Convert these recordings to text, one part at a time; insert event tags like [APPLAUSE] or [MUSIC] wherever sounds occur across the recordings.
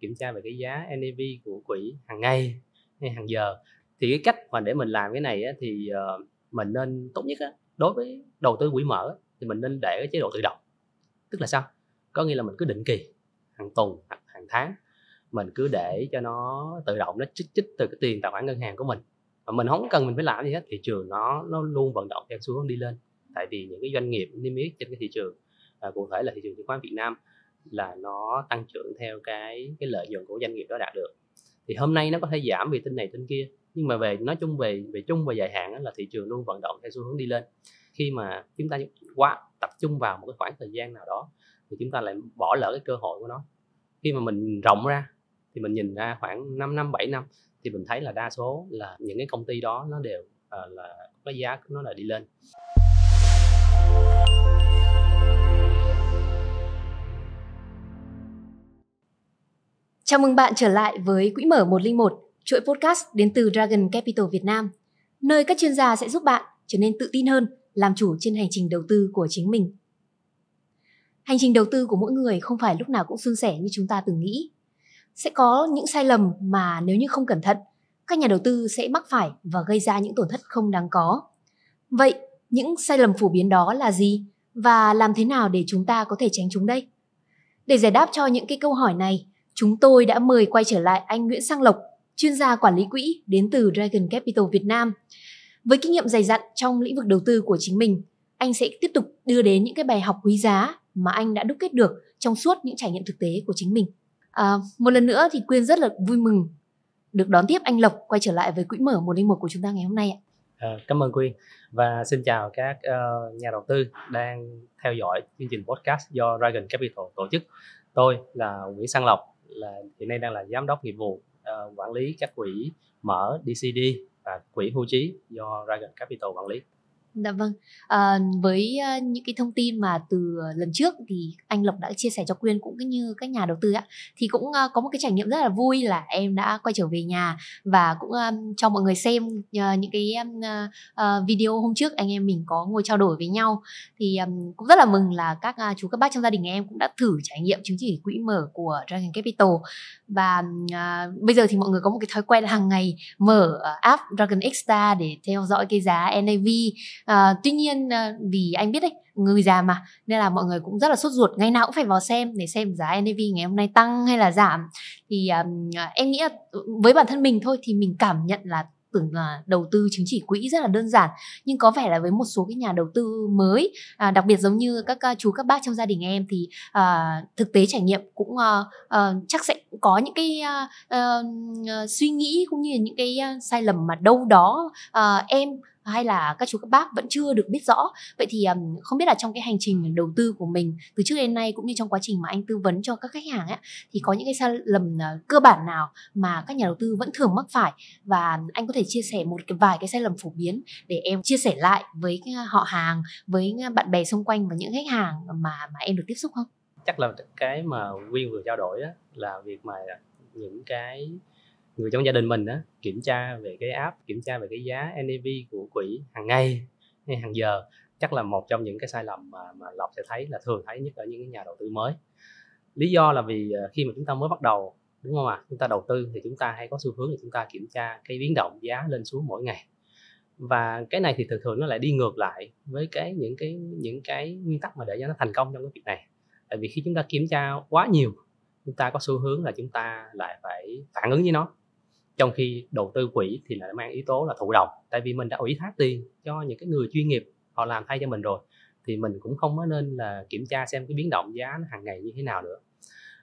kiểm tra về cái giá NAV của quỹ hàng ngày hay hàng giờ. Thì cái cách mà để mình làm cái này á, thì uh, mình nên tốt nhất á, đối với đầu tư quỹ mở thì mình nên để cái chế độ tự động. Tức là sao? Có nghĩa là mình cứ định kỳ hàng tuần hoặc hàng tháng mình cứ để cho nó tự động nó trích chích từ cái tiền tài khoản ngân hàng của mình. Mà mình không cần mình phải làm gì hết thị trường nó nó luôn vận động theo xu hướng đi lên. Tại vì những cái doanh nghiệp niêm yết trên cái thị trường à, cụ thể là thị trường chứng khoán Việt Nam là nó tăng trưởng theo cái cái lợi nhuận của doanh nghiệp đó đạt được. Thì hôm nay nó có thể giảm vì tin này tin kia nhưng mà về nói chung về về chung và dài hạn là thị trường luôn vận động theo xu hướng đi lên. Khi mà chúng ta quá tập trung vào một cái khoảng thời gian nào đó thì chúng ta lại bỏ lỡ cái cơ hội của nó. Khi mà mình rộng ra thì mình nhìn ra khoảng 5 năm 7 năm thì mình thấy là đa số là những cái công ty đó nó đều uh, là cái giá của nó là đi lên. Chào mừng bạn trở lại với Quỹ mở 101, chuỗi podcast đến từ Dragon Capital Việt Nam, nơi các chuyên gia sẽ giúp bạn trở nên tự tin hơn, làm chủ trên hành trình đầu tư của chính mình. Hành trình đầu tư của mỗi người không phải lúc nào cũng suôn sẻ như chúng ta từng nghĩ. Sẽ có những sai lầm mà nếu như không cẩn thận, các nhà đầu tư sẽ mắc phải và gây ra những tổn thất không đáng có. Vậy, những sai lầm phổ biến đó là gì và làm thế nào để chúng ta có thể tránh chúng đây? Để giải đáp cho những cái câu hỏi này, chúng tôi đã mời quay trở lại anh Nguyễn Sang Lộc, chuyên gia quản lý quỹ đến từ Dragon Capital Việt Nam. Với kinh nghiệm dày dặn trong lĩnh vực đầu tư của chính mình, anh sẽ tiếp tục đưa đến những cái bài học quý giá mà anh đã đúc kết được trong suốt những trải nghiệm thực tế của chính mình. À, một lần nữa thì Quyên rất là vui mừng được đón tiếp anh Lộc quay trở lại với quỹ mở 101 của chúng ta ngày hôm nay ạ. À, cảm ơn Quyên và xin chào các uh, nhà đầu tư đang theo dõi chương trình podcast do Dragon Capital tổ chức. Tôi là Nguyễn Sang Lộc là hiện nay đang là giám đốc nghiệp vụ uh, quản lý các quỹ mở DCD và quỹ hưu trí do Dragon Capital quản lý. Dạ vâng. À, với uh, những cái thông tin mà từ lần trước thì anh Lộc đã chia sẻ cho Quyên cũng như các nhà đầu tư ạ, thì cũng uh, có một cái trải nghiệm rất là vui là em đã quay trở về nhà và cũng cho mọi người xem uh, những cái uh, video hôm trước anh em mình có ngồi trao đổi với nhau. Thì um, cũng rất là mừng là các uh, chú các bác trong gia đình em cũng đã thử trải nghiệm chứng chỉ quỹ mở của Dragon Capital. Và uh, bây giờ thì mọi người có một cái thói quen là hàng ngày mở uh, app Dragon Extra để theo dõi cái giá NAV à, tuy nhiên ờ, vì anh biết đấy người già mà nên là mọi người cũng rất là sốt ruột ngày nào cũng phải vào xem để xem giá NAV ngày hôm nay tăng hay là giảm. Thì um, em nghĩ là ừ, với bản thân mình thôi thì mình cảm nhận là tưởng là đầu tư chứng chỉ quỹ rất là đơn giản nhưng có vẻ là với một số cái nhà đầu tư mới à, đặc biệt giống như các uh, chú các bác trong gia đình em thì à, thực tế trải nghiệm cũng à, à, chắc sẽ có những cái à, à, suy nghĩ cũng như những cái sai lầm mà đâu đó à, em hay là các chú các bác vẫn chưa được biết rõ. Vậy thì um, không biết là trong cái hành trình đầu tư của mình từ trước đến nay cũng như trong quá trình mà anh tư vấn cho các khách hàng ấy, thì có những cái sai lầm uh, cơ bản nào mà các nhà đầu tư vẫn thường mắc phải? Và anh có thể chia sẻ một cái vài cái sai lầm phổ biến để em chia sẻ lại với à, họ hàng với à, bạn bè xung quanh và những khách hàng mà mà em được tiếp xúc không? Chắc là cái mà Quyên vừa trao đổi á, là việc mà những cái người trong gia đình mình đó kiểm tra về cái app, kiểm tra về cái giá NAV của quỹ hàng ngày hay hàng giờ, chắc là một trong những cái sai lầm mà mà lộc sẽ thấy là thường thấy nhất ở những cái nhà đầu tư mới. Lý do là vì ờ, khi mà chúng ta mới bắt đầu, đúng không ạ? À? chúng ta đầu tư thì chúng ta hay có xu hướng là chúng ta kiểm tra cái biến động giá lên xuống mỗi ngày. Và cái này thì thường thường nó lại đi ngược lại với cái, những cái những cái nguyên tắc mà để cho nó thành công trong cái việc này. Tại vì khi chúng ta kiểm tra quá nhiều, chúng ta có xu hướng là chúng ta lại phải phản ứng với nó trong khi đầu tư quỹ thì lại mang yếu tố là thụ động. Tại vì mình đã ủy thác tiền cho những cái người chuyên nghiệp họ làm thay cho mình rồi thì mình cũng không có nên là kiểm tra xem cái biến động giá nó hàng ngày như thế nào nữa.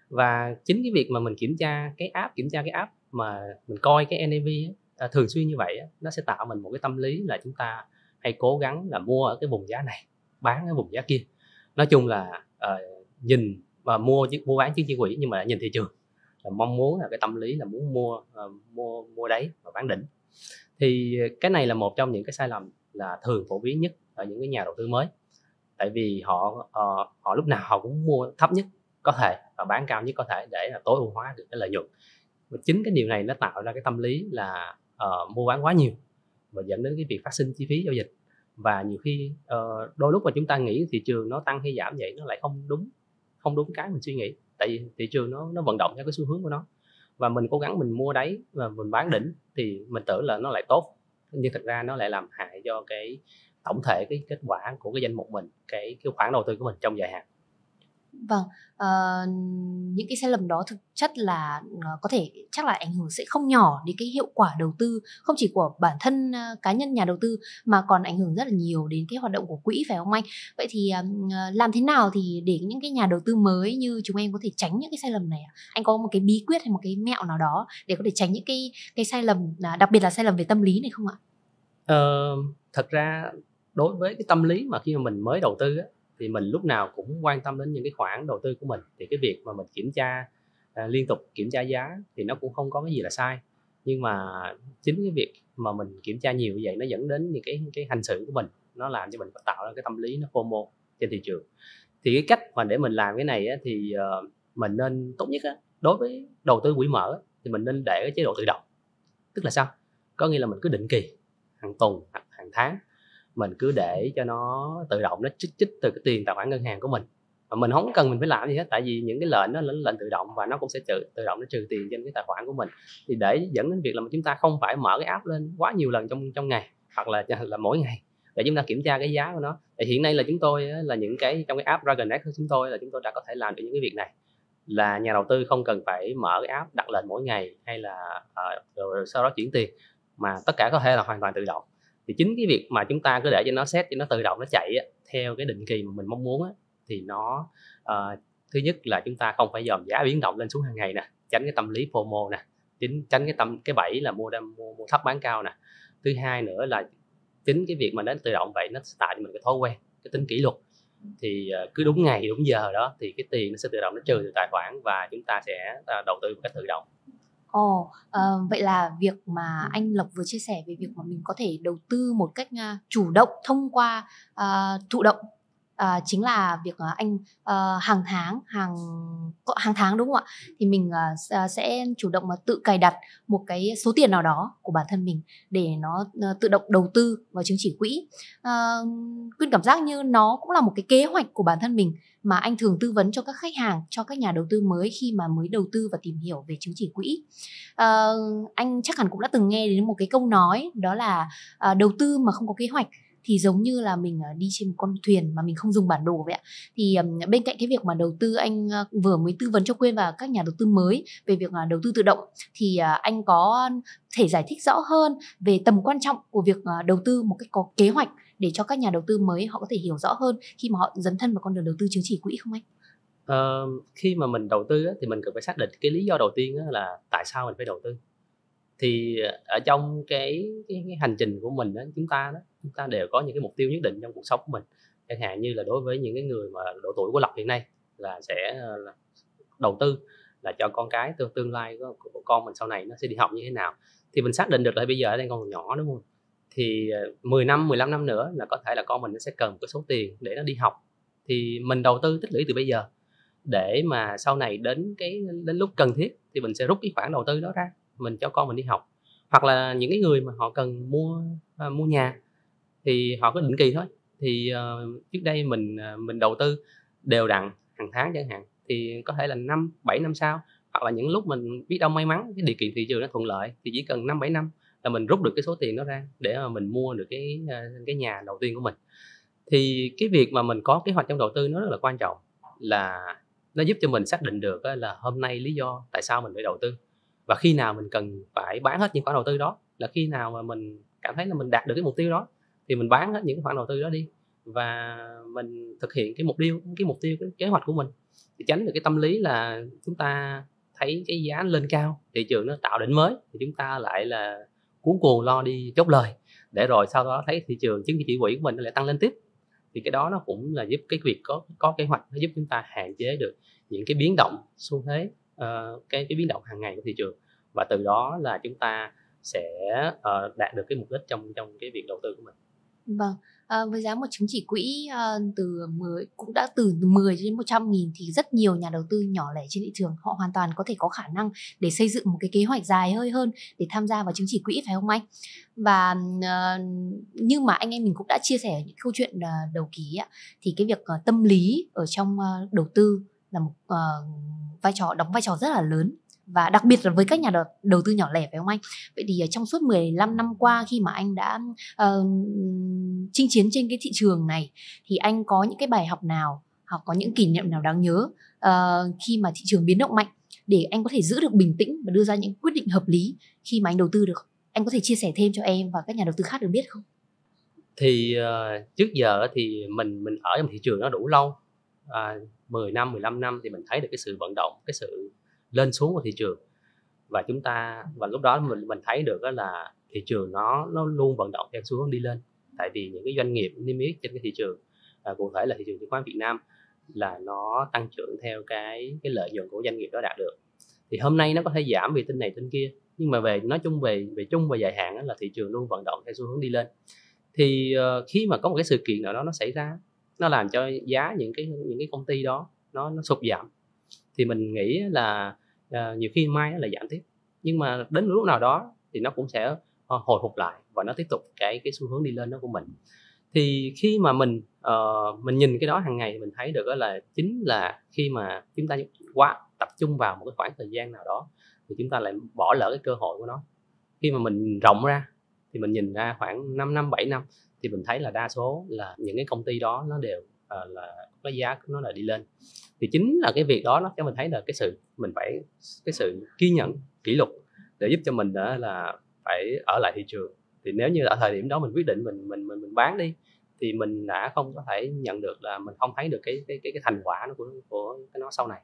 Và chính cái việc mà mình kiểm tra cái app kiểm tra cái app mà mình coi cái NAV á, à, thường xuyên như vậy á, nó sẽ tạo mình một cái tâm lý là chúng ta hay cố gắng là mua ở cái vùng giá này bán ở vùng giá kia. Nói chung là uh, nhìn và mua mua bán chứng chỉ quỹ nhưng mà nhìn thị trường là mong muốn là cái tâm lý là muốn mua uh, mua mua đáy và bán đỉnh. Thì cái này là một trong những cái sai lầm là thường phổ biến nhất ở những cái nhà đầu tư mới. Tại vì họ uh, họ lúc nào họ cũng mua thấp nhất có thể và bán cao nhất có thể để là tối ưu hóa được cái lợi nhuận. Và chính cái điều này nó tạo ra cái tâm lý là uh, mua bán quá nhiều và dẫn đến cái việc phát sinh chi phí giao dịch. Và nhiều khi uh, đôi lúc mà chúng ta nghĩ thị trường nó tăng hay giảm vậy nó lại không đúng không đúng cái mình suy nghĩ tại vì thị trường nó nó vận động theo cái xu hướng của nó. Và mình cố gắng mình mua đáy và mình bán đỉnh thì mình tưởng là nó lại tốt. Nhưng thật ra nó lại làm hại cho cái tổng thể, cái kết quả của cái danh mục mình, cái cái khoản đầu tư của mình trong dài hạn. Vâng, uh, những cái sai lầm đó thực chất là uh, có thể chắc là ảnh hưởng sẽ không nhỏ đến cái hiệu quả đầu tư không chỉ của bản thân uh, cá nhân nhà đầu tư mà còn ảnh hưởng rất là nhiều đến cái hoạt động của quỹ phải không anh? Vậy thì uh, làm thế nào thì để những cái nhà đầu tư mới như chúng em có thể tránh những cái sai lầm này ạ? Anh có một cái bí quyết hay một cái mẹo nào đó để có thể tránh những cái cái sai lầm à, đặc biệt là sai lầm về tâm lý này không ạ? uh, thật ra đối với cái tâm lý mà khi mà mình mới đầu tư á, thì mình lúc nào cũng quan tâm đến những cái khoản đầu tư của mình. Thì cái việc mà mình kiểm tra à, liên tục kiểm tra giá thì nó cũng không có cái gì là sai. Nhưng mà chính cái việc mà mình kiểm tra nhiều như vậy nó dẫn đến những cái cái hành xử của mình nó làm cho mình tạo ra cái tâm lý nó FOMO trên thị trường. Thì cái cách mà để mình làm cái này á, thì uh, mình nên tốt nhất á, đối với đầu tư quỹ mở thì mình nên để cái chế độ tự động. Tức là sao? Có nghĩa là mình cứ định kỳ hàng tuần hoặc hàng tháng mình cứ để cho nó tự động nó trích trích từ cái tiền tài khoản ngân hàng của mình. Mà mình không cần mình phải làm gì hết tại vì những cái lệnh nó là lệnh tự động và nó cũng sẽ tự, tự động nó trừ tiền trên cái tài khoản của mình. Thì để dẫn đến việc là chúng ta không phải mở cái app lên quá nhiều lần trong trong ngày hoặc là [LAUGHS] là mỗi ngày để chúng ta kiểm tra cái giá của nó. Thì hiện nay là chúng tôi là những cái trong cái app Dragon X của chúng tôi là chúng tôi đã có thể làm được những cái việc này. Là nhà đầu tư không cần phải mở cái app đặt lệnh mỗi ngày hay là uh, rồi sau đó chuyển tiền mà tất cả có thể là hoàn toàn tự động thì chính cái việc mà chúng ta cứ để cho nó set cho nó tự động nó chạy á, theo cái định kỳ mà mình mong muốn á, thì nó uh, thứ nhất là chúng ta không phải dòm giá biến động lên xuống hàng ngày nè tránh cái tâm lý FOMO nè chính tránh cái tâm cái bẫy là mua mua, mua thấp bán cao nè. Thứ hai nữa là chính cái việc mà nó tự động vậy nó tạo cho mình cái thói quen cái tính kỷ luật. Thì ờ, cứ đúng ngày đúng giờ đó thì cái tiền nó sẽ tự động nó trừ từ tài khoản và chúng ta sẽ ờ, đầu tư một cách tự động. Ồ, uh, vậy là việc mà anh Lộc vừa chia sẻ về việc mà mình có thể đầu tư một cách uh, chủ động thông qua uh, thụ động uh, chính là việc uh, anh uh, hàng tháng hàng hàng tháng đúng không ạ? Thì mình uh, sẽ chủ động mà tự cài đặt một cái số tiền nào đó của bản thân mình để nó uh, tự động đầu tư vào chứng chỉ quỹ. Uh, quyên cảm giác như nó cũng là một cái kế hoạch của bản thân mình mà anh thường tư vấn cho các khách hàng cho các nhà đầu tư mới khi mà mới đầu tư và tìm hiểu về chứng chỉ quỹ. Uh, anh chắc hẳn cũng đã từng nghe đến một cái câu nói đó là uh, đầu tư mà không có kế hoạch thì giống như là mình ờ, đi trên một con thuyền mà mình không dùng bản đồ vậy ạ thì bên cạnh cái việc mà đầu tư anh ờ, vừa mới tư vấn cho quên và các nhà đầu tư mới về việc à, đầu tư tự động thì à, anh có thể giải thích rõ hơn về tầm quan trọng của việc ờ, đầu tư một cách có kế hoạch để cho các nhà đầu tư mới họ có thể hiểu rõ hơn khi mà họ dấn thân vào con đường đầu tư chứng chỉ quỹ không anh? Uh, khi mà mình đầu tư á, thì mình cần phải xác định cái lý do đầu tiên á, là tại sao mình phải đầu tư thì ờ, ở trong cái, cái, cái hành trình của mình đó chúng ta đó chúng ta đều có những cái mục tiêu nhất định trong cuộc sống của mình. Chẳng hạn như là đối với những cái người mà độ tuổi của lộc hiện nay là sẽ ờ, là đầu tư là cho con cái tương tương lai của, của con mình sau này nó sẽ đi học như thế nào. Thì mình xác định được là bây giờ đang còn nhỏ đúng không? Thì ờ, 10 năm 15 năm nữa là có thể là con mình nó sẽ cần một cái số tiền để nó đi học. Thì mình đầu tư tích lũy từ bây giờ. Để mà sau này đến cái đến lúc cần thiết thì mình sẽ rút cái khoản đầu tư đó ra mình cho con mình đi học. Hoặc là những cái người mà họ cần mua uh, mua nhà thì họ có định kỳ thôi. Thì uh, trước đây mình uh, mình đầu tư đều đặn hàng tháng chẳng hạn thì có thể là năm bảy năm sau hoặc là những lúc mình biết đâu may mắn cái điều kiện thị trường nó thuận lợi thì chỉ cần năm bảy năm là mình rút được cái số tiền đó ra để mà mình mua được cái ờ, cái nhà đầu tiên của mình. Thì cái việc mà mình có kế hoạch trong đầu tư nó rất là quan trọng là nó giúp cho mình xác định được là hôm nay lý do tại sao mình phải đầu tư và khi nào mình cần phải bán hết những khoản đầu tư đó, là khi nào mà mình cảm thấy là mình đạt được cái mục tiêu đó, thì mình bán hết những khoản đầu tư đó đi. Và mình thực hiện cái mục tiêu, cái mục tiêu, cái kế hoạch của mình thì tránh được cái tâm lý là chúng ta thấy cái giá lên cao, thị trường nó tạo đỉnh mới, thì chúng ta lại là cuốn cuồng lo đi chốt lời. Để rồi sau đó thấy thị trường chứng chỉ quỹ của mình nó lại tăng lên tiếp, thì cái đó nó cũng là giúp cái việc có có kế hoạch, nó giúp chúng ta hạn chế được những cái biến động xu thế uh, cái cái biến động hàng ngày của thị trường và từ đó là chúng ta sẽ uh, đạt được cái mục đích trong trong cái việc đầu tư của mình. Vâng, à, với giá một chứng chỉ quỹ à, từ 10 cũng đã từ 10 đến 100 nghìn thì rất nhiều nhà đầu tư nhỏ lẻ trên thị trường họ hoàn toàn có thể có khả năng để xây dựng một cái kế hoạch dài hơi hơn để tham gia vào chứng chỉ quỹ phải không anh? Và à, nhưng mà anh em mình cũng đã chia sẻ những câu chuyện à, đầu ký ạ, thì cái việc à, tâm lý ở trong à, đầu tư là một uh, vai trò đóng vai trò rất là lớn. Và đặc biệt là với các nhà đầu, đầu tư nhỏ lẻ phải không anh? Vậy thì ờ, trong suốt 15 năm qua khi mà anh đã uh, chinh chiến trên cái thị trường này thì anh có những cái bài học nào hoặc có những kỷ niệm nào đáng nhớ uh, khi mà thị trường biến động mạnh để anh có thể giữ được bình tĩnh và đưa ra những quyết định hợp lý khi mà anh đầu tư được? Anh có thể chia sẻ thêm cho em và các nhà đầu tư khác được biết không? Thì uh, trước giờ thì mình mình ở trong thị trường nó đủ lâu à, 10 năm 15 năm thì mình thấy được cái sự vận động cái sự lên xuống của thị trường. Và chúng ta và lúc đó mình mình thấy được đó là thị trường nó nó luôn vận động theo xu hướng đi lên. Tại vì những cái doanh nghiệp niêm yết trên cái thị trường à, cụ thể là thị trường chứng khoán Việt Nam là nó tăng trưởng theo cái cái lợi nhuận của doanh nghiệp đó đạt được. Thì hôm nay nó có thể giảm vì tin này tin kia nhưng mà về nói chung về về chung và dài hạn là thị trường luôn vận động theo xu hướng đi lên. Thì uh, khi mà có một cái sự kiện nào đó nó xảy ra nó làm cho giá những cái những cái công ty đó nó nó sụt giảm. Thì mình nghĩ là uh, nhiều khi mai nó là giảm tiếp. Nhưng mà đến lúc nào đó thì nó cũng sẽ ờ, hồi phục lại và nó tiếp tục cái cái xu hướng đi lên đó của mình. Thì khi mà mình uh, mình nhìn cái đó hàng ngày mình thấy được đó là chính là khi mà chúng ta quá tập trung vào một cái khoảng thời gian nào đó thì chúng ta lại bỏ lỡ cái cơ hội của nó. Khi mà mình rộng ra thì mình nhìn ra khoảng 5 năm 7 năm thì mình thấy là đa số là những cái công ty đó nó đều uh, là cái giá nó là đi lên. Thì chính là cái việc đó nó cho mình thấy là cái sự mình phải cái sự kiên nhẫn kỷ luật để giúp cho mình đó là phải ở lại thị trường. Thì nếu như ở thời điểm đó mình quyết định mình mình mình, mình bán đi thì mình đã không có thể nhận được là mình không thấy được cái cái cái, cái thành quả của của cái nó sau này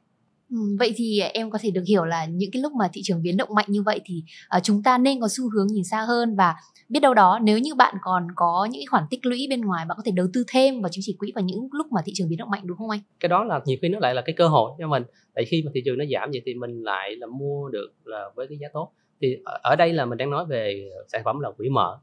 vậy thì à, em có thể được hiểu là những cái lúc mà thị trường biến động mạnh như vậy thì uh, chúng ta nên có xu hướng nhìn xa hơn và biết đâu đó nếu như bạn còn có những khoản tích lũy bên ngoài bạn có thể đầu tư thêm vào chứng chỉ quỹ vào những lúc mà thị trường biến động mạnh đúng không anh? Cái đó là nhiều khi nó lại là cái cơ hội cho mình. Tại khi mà thị trường nó giảm vậy thì mình lại là mua được là với cái giá tốt. Thì ở đây là mình đang nói về sản phẩm là quỹ mở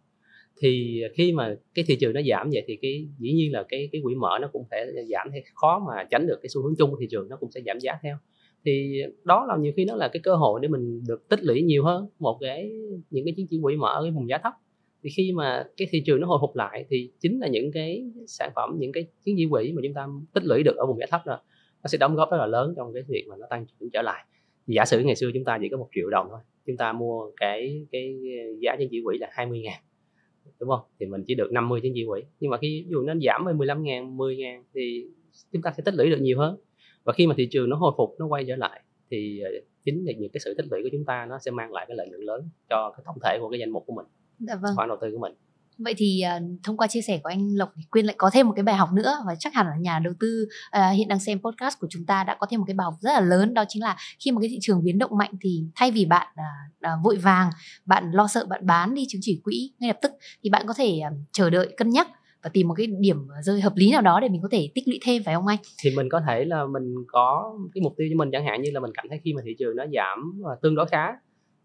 thì khi mà cái thị trường nó giảm vậy thì cái dĩ nhiên là cái cái quỹ mở nó cũng sẽ giảm hay khó mà tránh được cái xu hướng chung của thị trường nó cũng sẽ giảm giá theo thì đó là nhiều khi nó là cái cơ hội để mình được tích lũy nhiều hơn một cái, những cái chứng chỉ quỹ mở ở cái vùng giá thấp. Thì khi mà cái thị trường nó hồi phục lại thì chính là những cái sản phẩm, những cái chứng chỉ quỹ mà chúng ta tích lũy được ở vùng giá thấp đó, nó sẽ đóng góp rất là lớn trong cái việc mà nó tăng trưởng trở lại. Giả sử ngày xưa chúng ta chỉ có một triệu đồng thôi, chúng ta mua cái cái giá chứng chỉ quỹ là 20 ngàn, đúng không? Thì mình chỉ được 50 chứng chỉ quỹ. Nhưng mà khi dù nó giảm về 15 ngàn 10 ngàn thì chúng ta sẽ tích lũy được nhiều hơn và khi mà thị trường nó hồi phục nó quay trở lại thì ờ, chính là những cái sự tích lũy của chúng ta nó sẽ mang lại cái lợi nhuận lớn cho cái tổng thể của cái danh mục của mình dạ vâng. khoản đầu tư của mình vậy thì uh, thông qua chia sẻ của anh lộc thì quyên lại có thêm một cái bài học nữa và chắc hẳn là nhà đầu tư uh, hiện đang xem podcast của chúng ta đã có thêm một cái bài học rất là lớn đó chính là khi mà cái thị trường biến động mạnh thì thay vì bạn uh, uh, vội vàng bạn lo sợ bạn bán đi chứng chỉ quỹ ngay lập tức thì bạn có thể uh, chờ đợi cân nhắc và tìm một cái điểm rơi hợp lý nào đó để mình có thể tích lũy thêm phải không anh? Thì mình có thể là mình có cái mục tiêu cho mình chẳng hạn như là mình cảm thấy khi mà thị trường nó giảm à, tương đối khá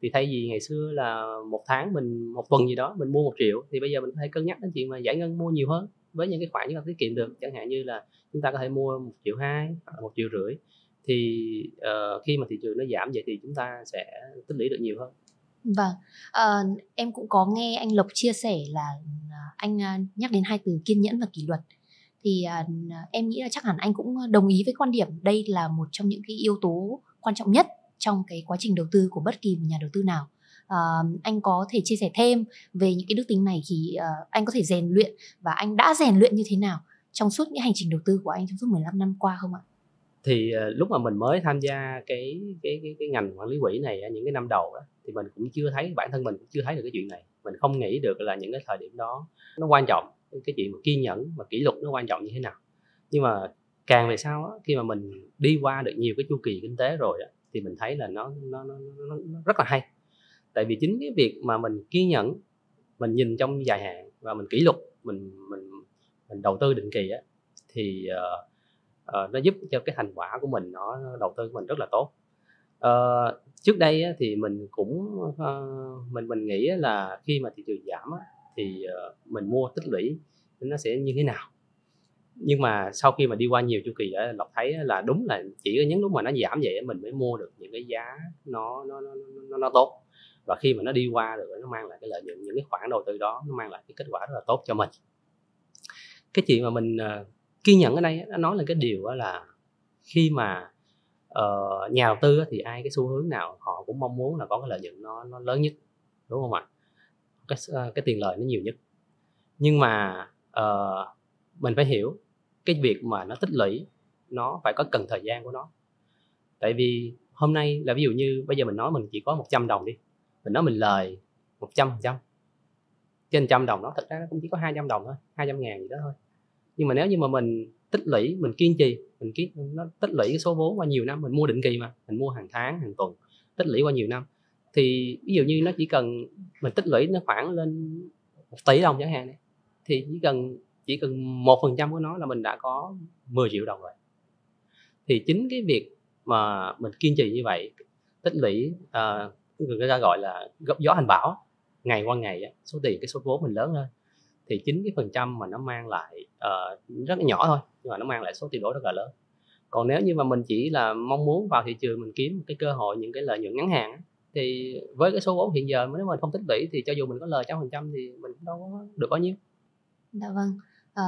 thì thay vì ngày xưa là một tháng mình một tuần gì đó mình mua một triệu thì bây giờ mình có thể cân nhắc đến chuyện mà giải ngân mua nhiều hơn với những cái khoản chúng ta tiết kiệm được chẳng hạn như là chúng ta có thể mua một triệu hai hoặc một triệu rưỡi thì uh, khi mà thị trường nó giảm vậy thì chúng ta sẽ tích lũy được nhiều hơn Vâng, à, em cũng có nghe anh Lộc chia sẻ là ờ, anh ờ, nhắc đến hai từ kiên nhẫn và kỷ luật. Thì à, em nghĩ là chắc hẳn anh cũng đồng ý với quan điểm đây là một trong những cái yếu tố quan trọng nhất trong cái quá trình đầu tư của bất kỳ một nhà đầu tư nào. À, anh có thể chia sẻ thêm về những cái đức tính này thì à, anh có thể rèn luyện và anh đã rèn luyện như thế nào trong suốt những hành trình đầu tư của anh trong suốt 15 năm qua không ạ? thì à, lúc mà mình mới tham gia cái cái cái, cái ngành quản lý quỹ này những cái năm đầu đó thì mình cũng chưa thấy bản thân mình cũng chưa thấy được cái chuyện này. Mình không nghĩ được là những cái thời điểm đó nó quan trọng cái chuyện mà kiên nhẫn và kỷ luật nó quan trọng như thế nào. Nhưng mà càng về sau á, khi mà mình đi qua được nhiều cái chu kỳ kinh tế rồi á, thì mình thấy là nó nó, nó nó nó rất là hay. Tại vì chính cái việc mà mình kiên nhẫn mình nhìn trong dài hạn và mình kỷ luật mình mình mình đầu tư định kỳ á thì uh, uh, nó giúp cho cái thành quả của mình nó đầu tư của mình rất là tốt uh, trước đây á, thì mình cũng uh, mình mình nghĩ là khi mà thị trường giảm á, thì uh, mình mua tích lũy nó sẽ như thế nào. Nhưng mà sau khi mà đi qua nhiều chu kỳ á lộc thấy là đúng là chỉ có những lúc mà nó giảm vậy mình mới mua được những cái giá nó nó nó nó, nó tốt. Và khi mà nó đi qua được nó mang lại cái lợi nhuận những cái khoản đầu tư đó nó mang lại cái kết quả rất là tốt cho mình. Cái chuyện mà mình uh, kiên nhẫn ở đây nó nói là cái điều là khi mà uh, nhà đầu tư thì ai cái xu hướng nào họ cũng mong muốn là có cái lợi nhuận nó nó lớn nhất đúng không ạ? Cái ờ, cái tiền lời nó nhiều nhất. Nhưng mà uh, mình phải hiểu cái việc mà nó tích lũy nó phải có cần thời gian của nó. Tại vì hôm nay là ví dụ như bây giờ mình nói mình chỉ có 100 đồng đi mình nói mình lời 100 phần trăm. Trên trăm đồng đó thật ra nó cũng chỉ có 200 đồng thôi 200 ngàn gì đó thôi. Nhưng mà nếu như mà mình tích lũy mình kiên trì mình kiên nó tích lũy cái số vốn qua nhiều năm mình mua định kỳ mà mình mua hàng tháng hàng tuần tích lũy qua nhiều năm. Thì ví dụ như nó chỉ cần mình tích lũy nó khoảng lên một tỷ đồng chẳng hạn này thì chỉ cần chỉ cần một phần trăm của nó là mình đã có 10 triệu đồng rồi. Thì chính cái việc mà mình kiên trì như vậy tích lũy uh, người ta gọi là gấp gió hành bão ngày qua ngày số tiền cái số vốn mình lớn hơn thì chính cái phần trăm mà nó mang lại uh, rất là nhỏ thôi nhưng mà nó mang lại số tiền đổi rất là lớn. Còn nếu như mà mình chỉ là mong muốn vào thị trường mình kiếm cái cơ hội những cái lợi nhuận ngắn hạn thì với cái số vốn hiện giờ nếu mình không tích lũy thì cho dù mình có lời trăm phần trăm thì mình cũng đâu có được bao nhiêu. Dạ vâng. À,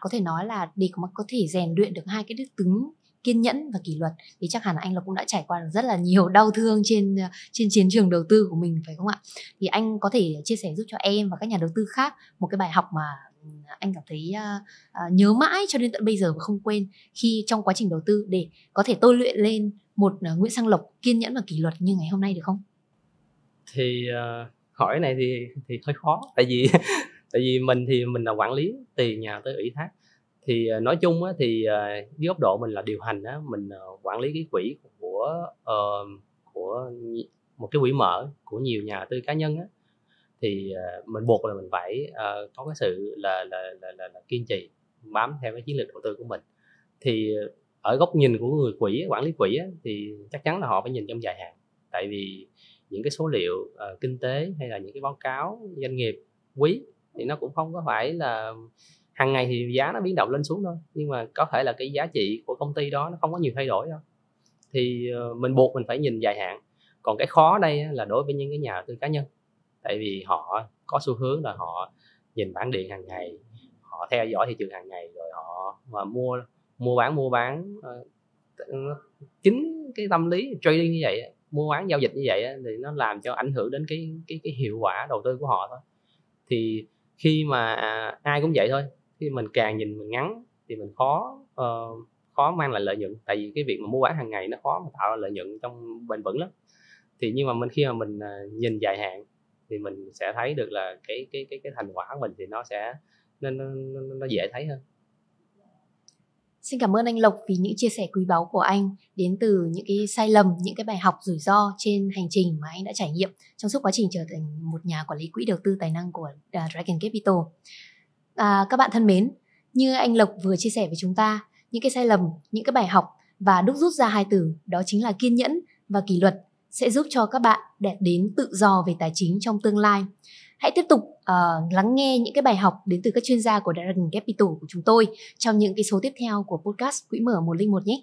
có thể nói là để mà có thể rèn luyện được hai cái đức tính kiên nhẫn và kỷ luật thì chắc hẳn anh Lộc cũng đã trải qua được rất là nhiều [LAUGHS] đau thương trên trên chiến trường đầu tư của mình phải không ạ? Thì anh có thể chia sẻ giúp cho em và các nhà đầu tư khác một cái bài học mà ừ, anh cảm thấy uh, uh, nhớ mãi cho đến tận bây giờ và không quên khi trong quá trình đầu tư để có thể tôi luyện lên một uh, Nguyễn Sang Lộc kiên nhẫn và kỷ luật như ngày hôm nay được không? Thì à, uh, hỏi này thì thì hơi khó tại vì [LAUGHS] tại vì mình thì mình là quản lý tiền nhà tới ủy thác thì ờ, nói chung á, thì ờ, dưới góc độ mình là điều hành á, mình ờ, quản lý cái quỹ của uh, của một cái quỹ mở của nhiều nhà tư cá nhân á, thì uh, mình buộc là mình phải uh, có cái sự là là, là là là kiên trì bám theo cái chiến lược đầu tư của mình. Thì ở góc nhìn của người quỹ quản lý quỹ á, thì chắc chắn là họ phải nhìn trong dài hạn. Tại vì những cái số liệu uh, kinh tế hay là những cái báo cáo doanh nghiệp quý thì nó cũng không có phải là hàng ngày thì giá nó biến động lên xuống thôi nhưng mà có thể là cái giá trị của công ty đó nó không có nhiều thay đổi đâu. Thì ờ, mình buộc mình phải nhìn dài hạn. Còn cái khó đây là đối với những cái nhà đầu tư cá nhân. Tại vì họ có xu hướng là họ nhìn bản điện hàng ngày họ theo dõi thị trường hàng ngày rồi họ mà mua mua bán mua bán ờ, chính cái tâm lý trading như vậy mua bán giao dịch như vậy thì nó làm cho ảnh hưởng đến cái cái cái hiệu quả đầu tư của họ thôi. Thì khi mà à, ai cũng vậy thôi khi mình càng nhìn mình ngắn thì mình khó uh, khó mang lại lợi nhuận. Tại vì cái việc mà mua bán hàng ngày nó khó mà tạo ra lợi nhuận trong bền vững lắm. Thì nhưng mà mình khi mà mình uh, nhìn dài hạn thì mình sẽ thấy được là cái cái cái cái thành quả của mình thì nó sẽ nó, nó, nó, nó dễ thấy hơn. Xin cảm ơn anh Lộc vì những chia sẻ quý báu của anh đến từ những cái sai lầm, những cái bài học rủi ro trên hành trình mà anh đã trải nghiệm trong suốt quá trình trở thành một nhà quản lý quỹ đầu tư tài năng của à, Dragon Capital. À, các bạn thân mến, như anh Lộc vừa chia sẻ với chúng ta, những cái sai lầm, những cái bài học và đúc rút ra hai từ đó chính là kiên nhẫn và kỷ luật sẽ giúp cho các bạn đạt đến tự do về tài chính trong tương lai. Hãy tiếp tục uh, lắng nghe những cái bài học đến từ các chuyên gia của Dragon Capital của chúng tôi trong những cái số tiếp theo của podcast Quỹ mở 101 nhé.